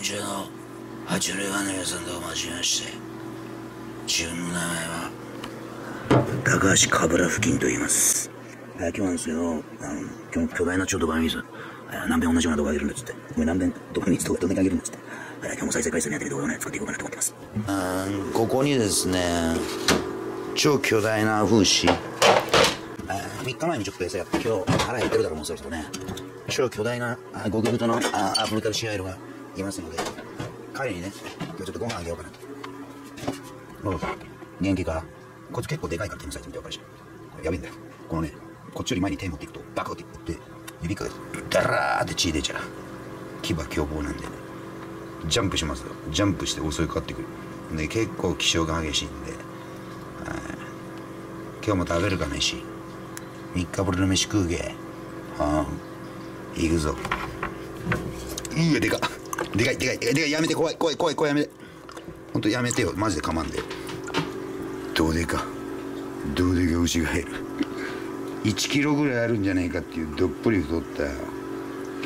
文中の爬虫類離れさんと申しまして自分の名前は高橋かぶら付近と言います今日なんですけどあの今日巨大な超ドバミ水何遍同じような動画あげるんだっつってこれ何遍ドバミ水とかどんだけあげるんだっつって今日も再生回数に当てる動画をね作っていこうかなと思ってますここにですね超巨大な風刺3日前にちょっと餌やって今日腹減ってるだろうもうそろそろね超巨大な極太のアフリカルシアイルがいますので彼にね今日ちょっとご飯あげようかなとおう元気かこっち結構でかいから手のサイズ見て分かるしやべえんだよこのねこっちより前に手持ってい。くとバカって言って指からダラーって血出ちゃう牙凶暴なんでねジャンプしますよジャンプして襲いかかってくるで結構気性が。激しいんで今日も食べるか飯3日ぶりの飯食うげはあ行くぞうわでかっでかいでかいでかいやめて怖い怖い怖い怖いやめて。ほんとやめてよ。マジでかまんで。どうでか。どうでか牛がいる。1キロぐらいあるんじゃねえかっていうどっぷり太った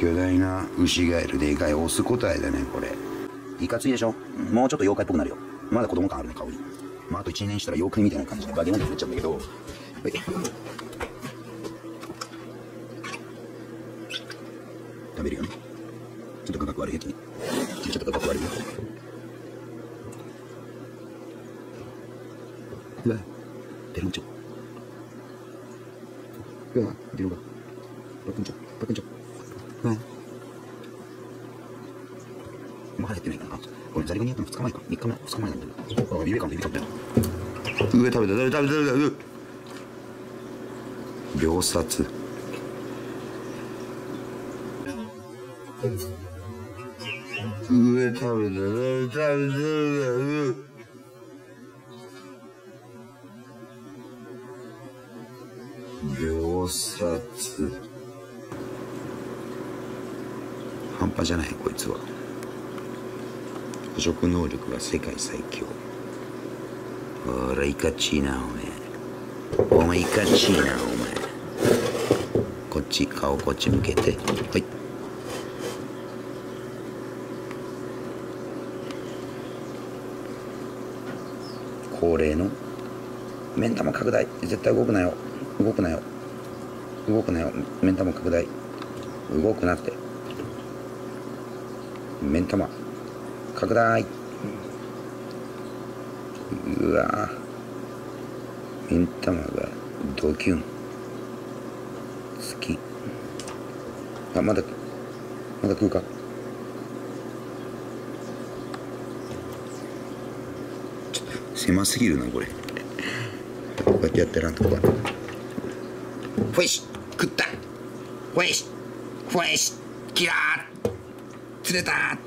巨大な牛ガエルでかいオス個体だねこれ。いかついでしょ？もうちょっと妖怪っぽくなるよ。まだ子供感あるね顔に。まああと1年したら妖怪みたいな感じでバケモンで増えちゃうんだけど。はい。食べるよね。ちょっと価格悪いちょっと価格悪いようわペロンチョ。うわ出るかパックンチョ。パックンチョ。うわまだやってないかな。ザリガニやったの2日前か。3日前。2日前なんだよ。あ食べた。食べた。食べた。秒殺上食べた食べた食べた食べた秒殺半端じゃないこいつは。捕食能力が世界最強。ほらいかちいなおめえ。お前いかちいなお前。こっち顔こっち向けて。はい。恒例の目ん玉拡大。絶対動くなよ。動くなよ。動くなよ。目ん玉拡大。動くなって。目ん玉拡大。うわ目ん玉がドキュン。好きあまだまだ食うかちょっと狭すぎるなこれ。こうやってやってらんとこフェイシ食った。フェイシフェイシキラー。釣れた。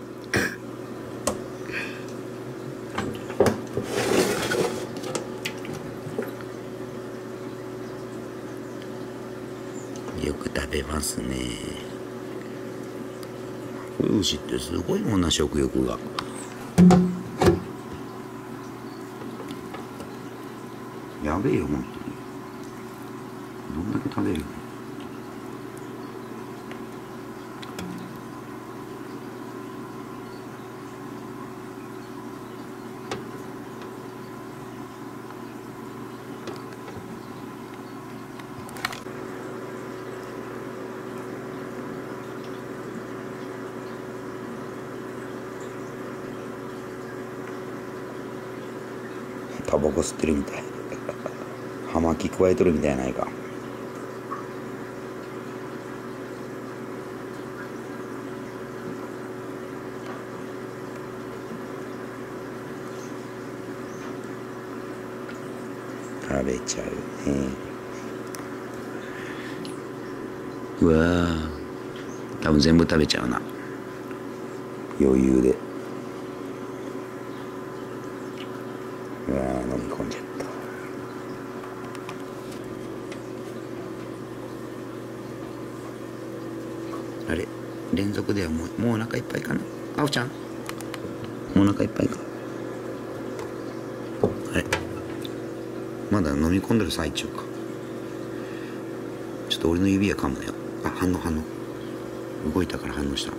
よく食べますね。牛ってすごいもんな食欲がやべえよ本当に。どんだけ食べるの？タバコ吸ってるみたい。葉巻加えとるみたいやないか。食べちゃうね。うわー。多分全部食べちゃうな。余裕で連続ではもうもうお腹いっぱいかな。あおちゃん。お腹いっぱいか。あれ。まだ飲み込んでる最中か。ちょっと俺の指は噛むなよ。あ反応反応。動いたから反応した。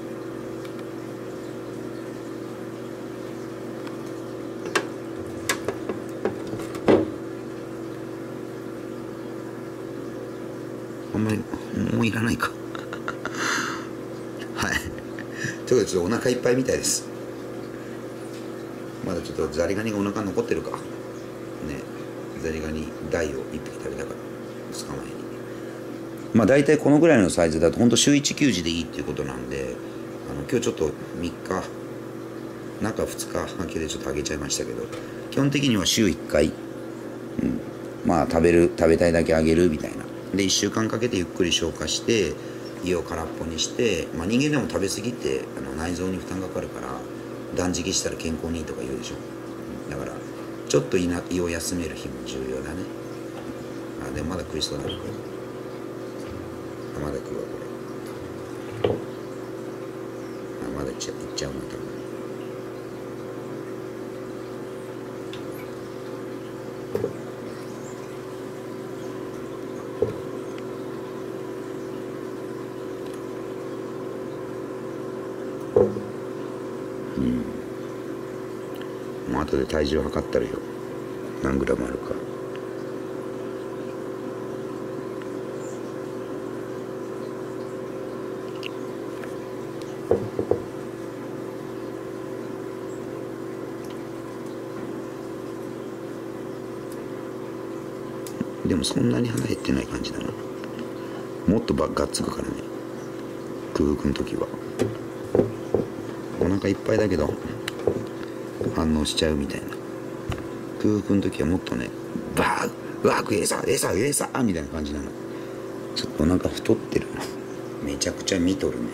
あんまりもういらないか。ちょっとお腹いっぱいみたいです。まだちょっとザリガニがお腹残ってるか。ね。ザリガニ大を1匹食べたから2日前に。まあ大体このぐらいのサイズだと本当週1休時でいいっていうことなんであの今日ちょっと3日中2日明けでちょっと上げちゃいましたけど基本的には週1回、うん、まあ食べる食べたいだけあげるみたいな。で1週間かけてゆっくり消化して胃を空っぽにして、まあ、人間でも食べ過ぎてあの内臓に負担がかかるから断食したら健康にいいとか言うでしょ。だからちょっと胃な胃を休める日も重要だね。あでもまだ食いそうなるあまだ食うわこれ。あまだいっちゃいっちゃうな多分。もう後で体重測ったるよ。何グラムあるか。でもそんなに腹減ってない感じだなもっとばがっつくからね。空腹の時は。お腹いっぱいだけど。反応しちゃうみたいな。空腹の時はもっとねバーうわ食えさえさえさみたいな感じなの。ちょっとお腹太ってるめちゃくちゃ見とるね。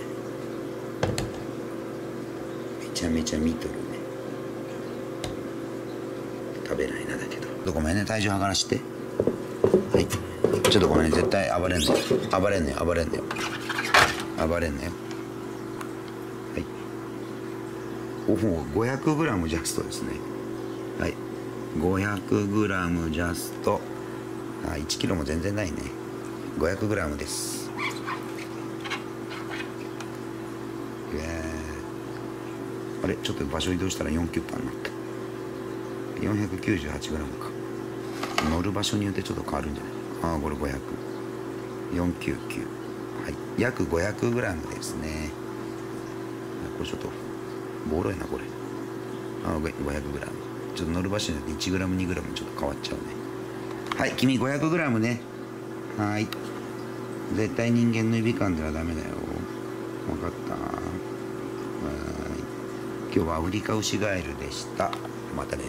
めちゃめちゃ見とるね。食べないなだけど。ごめんね体重測らして。はい。ちょっとごめんね絶対暴れんね暴れんね暴れんね暴れんねはいおお 500g ジャストですね。はい。500g ジャスト。あ 1kg も全然ないね。500g です。あれ？ちょっと場所移動したら4キュッパになった。498g か。乗る場所によってちょっと変わるんじゃない？ああこれ500499はい。約 500g ですね。これちょっとボロいなこれ。あ 500g ちょっと乗る場所によって 1g2g ちょっと変わっちゃうね。はい君 500g ね。はい。絶対人間の指噛んだらダメだよ。分かった。はい。今日はアフリカウシガエルでした。またね。